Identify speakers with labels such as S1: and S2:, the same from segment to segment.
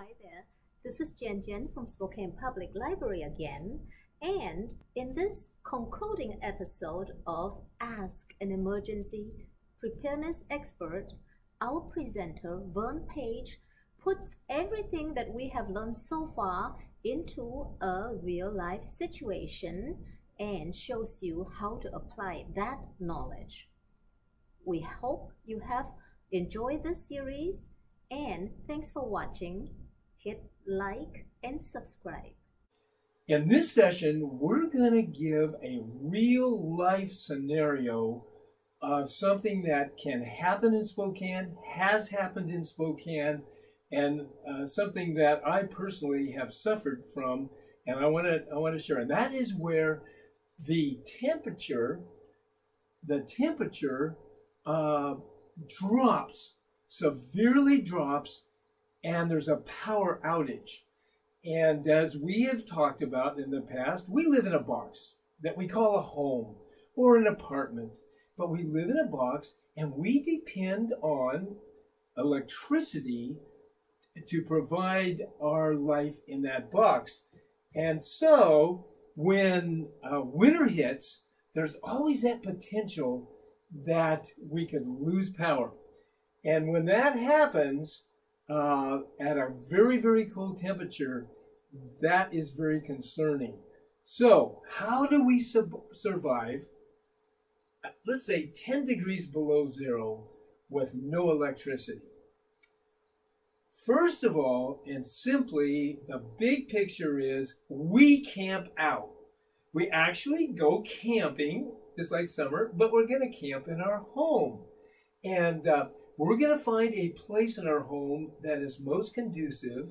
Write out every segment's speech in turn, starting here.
S1: Hi there, this is Jen Jen from Spokane Public Library again. And in this concluding episode of Ask an Emergency Preparedness Expert, our presenter, Vern Page, puts everything that we have learned so far into a real life situation and shows you how to apply that knowledge. We hope you have enjoyed this series and thanks for watching. Hit like and subscribe.
S2: In this session, we're going to give a real life scenario of something that can happen in Spokane, has happened in Spokane, and uh, something that I personally have suffered from, and I want to I want to share. And that is where the temperature, the temperature uh, drops severely drops, and there's a power outage. And as we have talked about in the past, we live in a box that we call a home or an apartment, but we live in a box and we depend on electricity to provide our life in that box. And so when uh, winter hits, there's always that potential that we could lose power. And when that happens uh, at a very, very cold temperature, that is very concerning. So, how do we survive, let's say 10 degrees below zero, with no electricity? First of all, and simply, the big picture is we camp out. We actually go camping, just like summer, but we're going to camp in our home. And uh, we're going to find a place in our home that is most conducive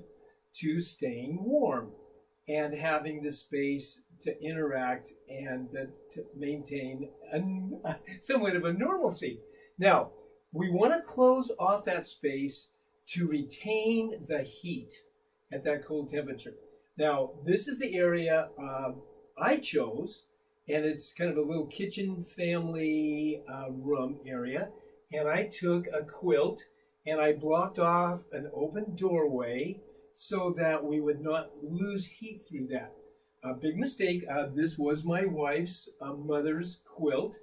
S2: to staying warm and having the space to interact and uh, to maintain a, somewhat of a normalcy. Now, we want to close off that space to retain the heat at that cold temperature. Now, this is the area um, I chose, and it's kind of a little kitchen family uh, room area and I took a quilt and I blocked off an open doorway so that we would not lose heat through that. A big mistake. Uh, this was my wife's uh, mother's quilt,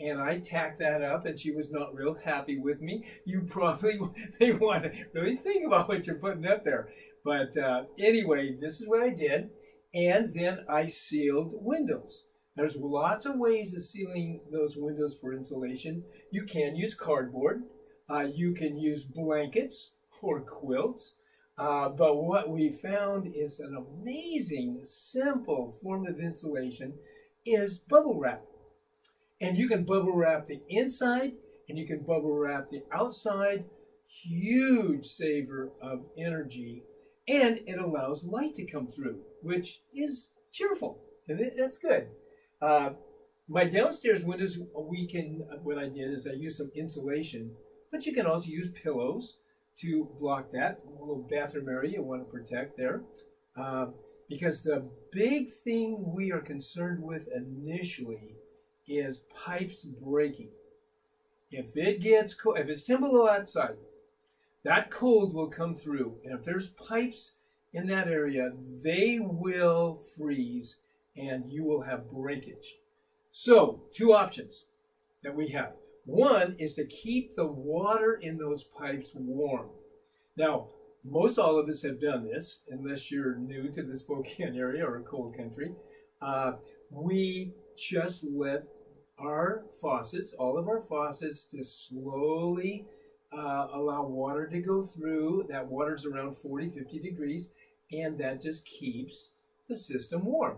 S2: and I tacked that up, and she was not real happy with me. You probably may want to really think about what you're putting up there. But uh, anyway, this is what I did, and then I sealed windows. There's lots of ways of sealing those windows for insulation. You can use cardboard. Uh, you can use blankets or quilts. Uh, but what we found is an amazing, simple form of insulation is bubble wrap. And you can bubble wrap the inside and you can bubble wrap the outside. Huge saver of energy. And it allows light to come through, which is cheerful. And that's good. Uh, my downstairs windows, we can, what I did is I used some insulation, but you can also use pillows to block that a little bathroom area you want to protect there. Uh, because the big thing we are concerned with initially is pipes breaking. If it gets cold, if it's 10 below outside, that cold will come through. And if there's pipes in that area, they will freeze and you will have breakage. So, two options that we have. One is to keep the water in those pipes warm. Now, most all of us have done this, unless you're new to the Spokane area or a cold country. Uh, we just let our faucets, all of our faucets, to slowly uh, allow water to go through. That water's around 40, 50 degrees, and that just keeps the system warm.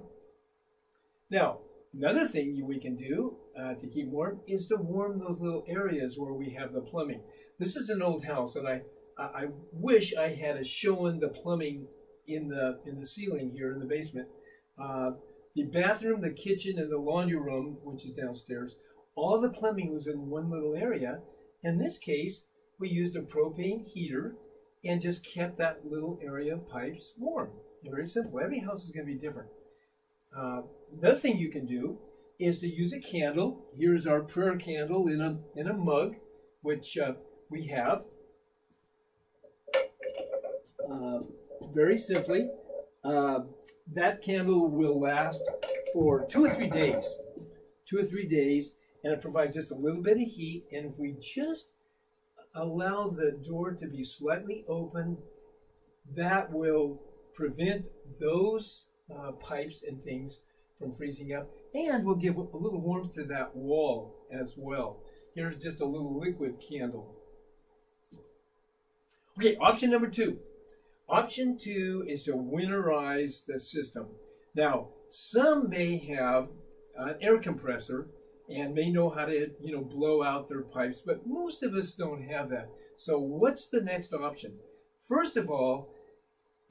S2: Now, another thing we can do uh, to keep warm is to warm those little areas where we have the plumbing. This is an old house, and I I wish I had a shown the plumbing in the in the ceiling here in the basement. Uh, the bathroom, the kitchen, and the laundry room, which is downstairs, all the plumbing was in one little area. In this case, we used a propane heater and just kept that little area of pipes warm. Very simple. Every house is going to be different. Uh, the other thing you can do is to use a candle. Here's our prayer candle in a, in a mug, which uh, we have. Uh, very simply, uh, that candle will last for two or three days. Two or three days, and it provides just a little bit of heat. And if we just allow the door to be slightly open, that will prevent those uh, pipes and things from freezing up and will give a little warmth to that wall as well. Here's just a little liquid candle. Okay, option number two. Option two is to winterize the system. Now, some may have an air compressor and may know how to, you know, blow out their pipes, but most of us don't have that. So what's the next option? First of all,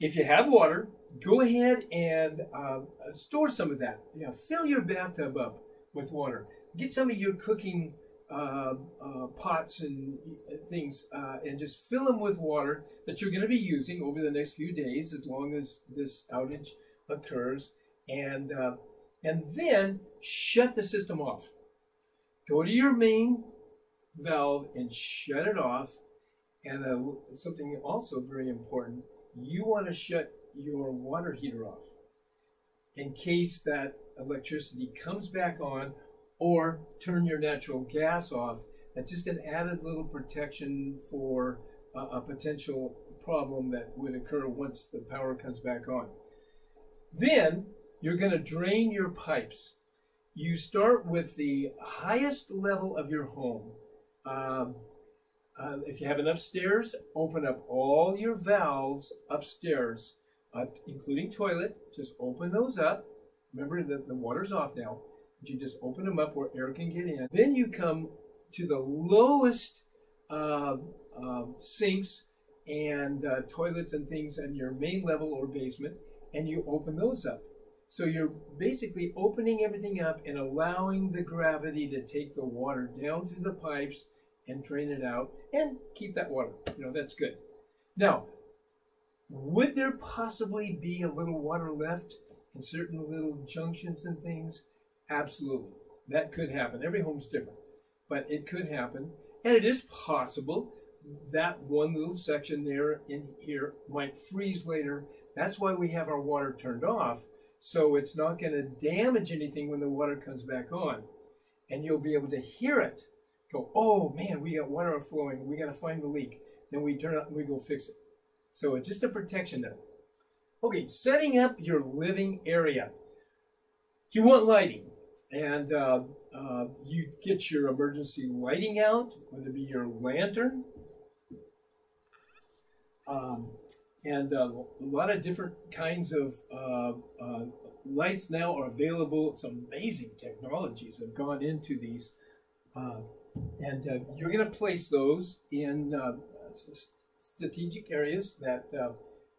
S2: if you have water, go ahead and uh, store some of that. You know, fill your bathtub up with water. Get some of your cooking uh, uh, pots and things uh, and just fill them with water that you're going to be using over the next few days as long as this outage occurs. And, uh, and then shut the system off. Go to your main valve and shut it off. And uh, something also very important, you want to shut your water heater off in case that electricity comes back on or turn your natural gas off. That's just an added little protection for a potential problem that would occur once the power comes back on. Then you're going to drain your pipes. You start with the highest level of your home. Um, uh, if you have an upstairs, open up all your valves upstairs, uh, including toilet. Just open those up. Remember that the water's off now. But You just open them up where air can get in. Then you come to the lowest uh, sinks and uh, toilets and things on your main level or basement, and you open those up. So you're basically opening everything up and allowing the gravity to take the water down through the pipes and drain it out and keep that water. You know, that's good. Now, would there possibly be a little water left in certain little junctions and things? Absolutely. That could happen. Every home's different, but it could happen. And it is possible that one little section there in here might freeze later. That's why we have our water turned off. So it's not going to damage anything when the water comes back on. And you'll be able to hear it go, oh man, we got water flowing. We got to find the leak. Then we turn it and we go fix it. So it's just a protection there. Okay, setting up your living area. You want lighting, and uh, uh, you get your emergency lighting out, whether it be your lantern, um, and uh, a lot of different kinds of uh, uh, lights now are available. Some amazing technologies have gone into these. And uh, you're going to place those in uh, strategic areas that uh,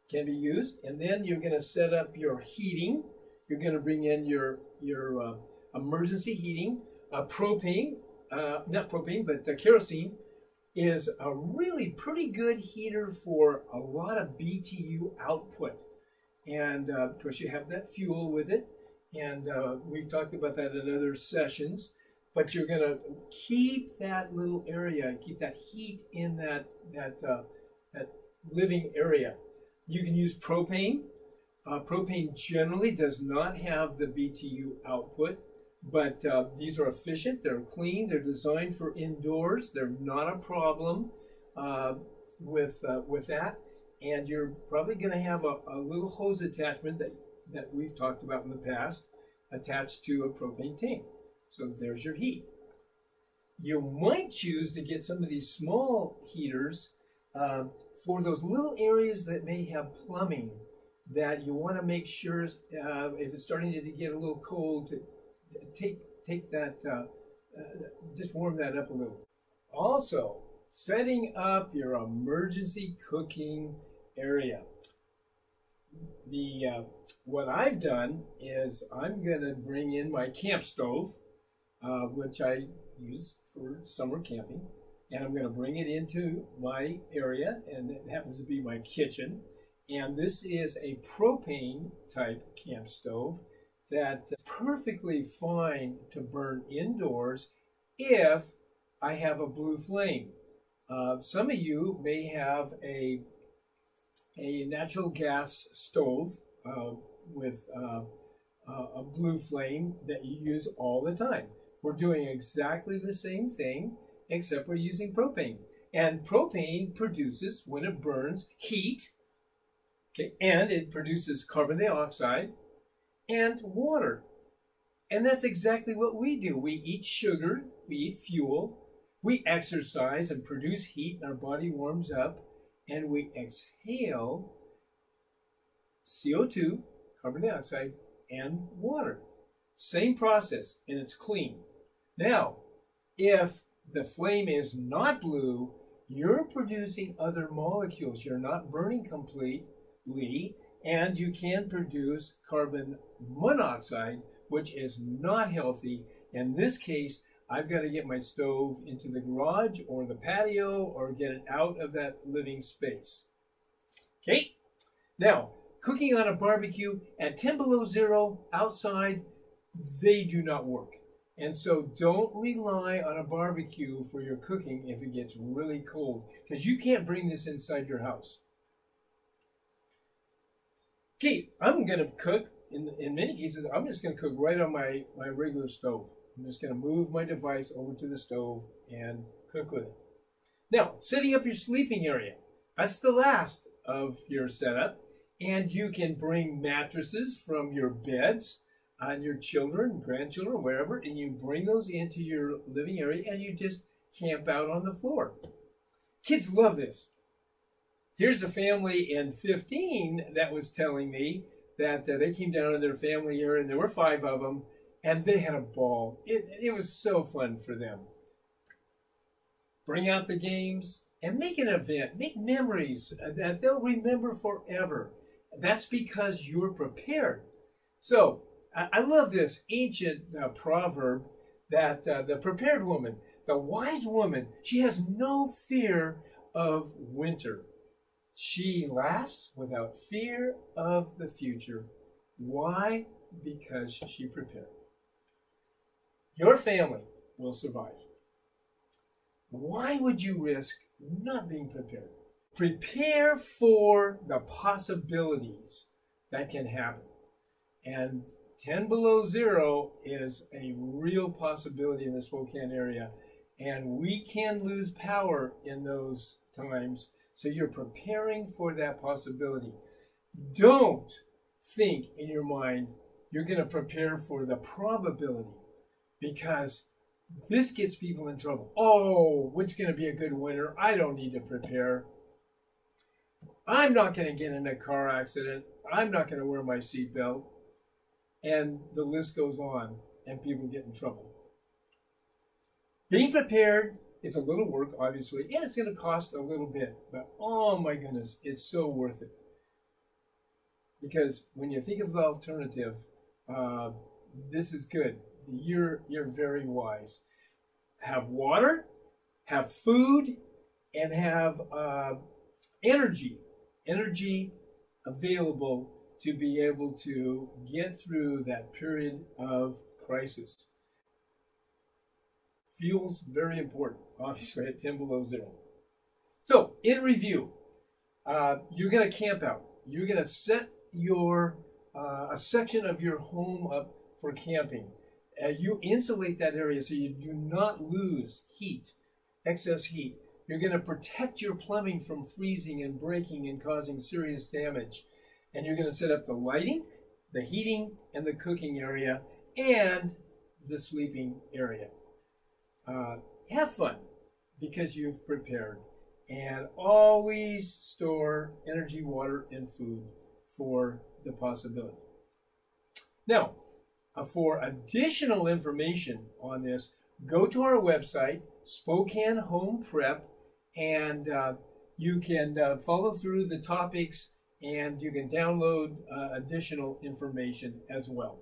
S2: can be used. And then you're going to set up your heating. You're going to bring in your, your uh, emergency heating. Uh, propane, uh, not propane, but kerosene is a really pretty good heater for a lot of BTU output. And of course, you have that fuel with it. And we've talked about that in other sessions but you're going to keep that little area, and keep that heat in that that uh, that living area. You can use propane. Uh, propane generally does not have the BTU output, but uh, these are efficient. They're clean. They're designed for indoors. They're not a problem uh, with uh, with that. And you're probably going to have a, a little hose attachment that that we've talked about in the past attached to a propane tank. So there's your heat. You might choose to get some of these small heaters uh, for those little areas that may have plumbing that you want to make sure uh, if it's starting to get a little cold to take take that uh, uh, just warm that up a little. Also, setting up your emergency cooking area. The uh, what I've done is I'm going to bring in my camp stove uh, which I use for summer camping. And I'm going to bring it into my area, and it happens to be my kitchen. And this is a propane type camp stove that's perfectly fine to burn indoors if I have a blue flame. Uh, some of you may have a a natural gas stove uh, with uh, a blue flame that you use all the time. We're doing exactly the same thing, except we're using propane. And propane produces, when it burns, heat, okay, and it produces carbon dioxide and water. And that's exactly what we do. We eat sugar, we eat fuel, we exercise and produce heat, and our body warms up, and we exhale CO2, carbon dioxide, and water. Same process, and it's clean. Now, if the flame is not blue, you're producing other molecules. You're not burning completely, and you can produce carbon monoxide, which is not healthy. In this case, I've got to get my stove into the garage or the patio or get it out of that living space. Okay? Now, cooking on a barbecue at 10 below zero outside, they do not work. And so don't rely on a barbecue for your cooking if it gets really cold, because you can't bring this inside your house. Okay, I'm going to cook, in, in many cases, I'm just going to cook right on my, my regular stove. I'm just going to move my device over to the stove and cook with it. Now, setting up your sleeping area. That's the last of your setup. And you can bring mattresses from your beds on your children, grandchildren, wherever, and you bring those into your living area and you just camp out on the floor. Kids love this. Here's a family in 15 that was telling me that uh, they came down in their family area and there were five of them and they had a ball. It, it was so fun for them. Bring out the games and make an event, make memories that they'll remember forever. That's because you're prepared. So, I love this ancient uh, proverb that uh, the prepared woman, the wise woman, she has no fear of winter. She laughs without fear of the future. Why? Because she prepared. Your family will survive. Why would you risk not being prepared? Prepare for the possibilities that can happen. And 10 below zero is a real possibility in the Spokane area. And we can lose power in those times. So you're preparing for that possibility. Don't think in your mind you're going to prepare for the probability because this gets people in trouble. Oh, what's going to be a good winter? I don't need to prepare. I'm not going to get in a car accident. I'm not going to wear my seatbelt. And the list goes on, and people get in trouble. Being prepared is a little work, obviously, and it's going to cost a little bit, but oh my goodness, it's so worth it. Because when you think of the alternative, uh, this is good. You're, you're very wise. Have water, have food, and have uh, energy. Energy available to be able to get through that period of crisis. Fuel's very important, obviously, at 10 below zero. So, in review, uh, you're going to camp out. You're going to set your uh, a section of your home up for camping. Uh, you insulate that area so you do not lose heat, excess heat. You're going to protect your plumbing from freezing and breaking and causing serious damage and you're going to set up the lighting, the heating, and the cooking area, and the sleeping area. Uh, have fun because you've prepared. And always store energy, water, and food for the possibility. Now, uh, for additional information on this, go to our website, Spokane Home Prep, and uh, you can uh, follow through the topics and you can download uh, additional information as well.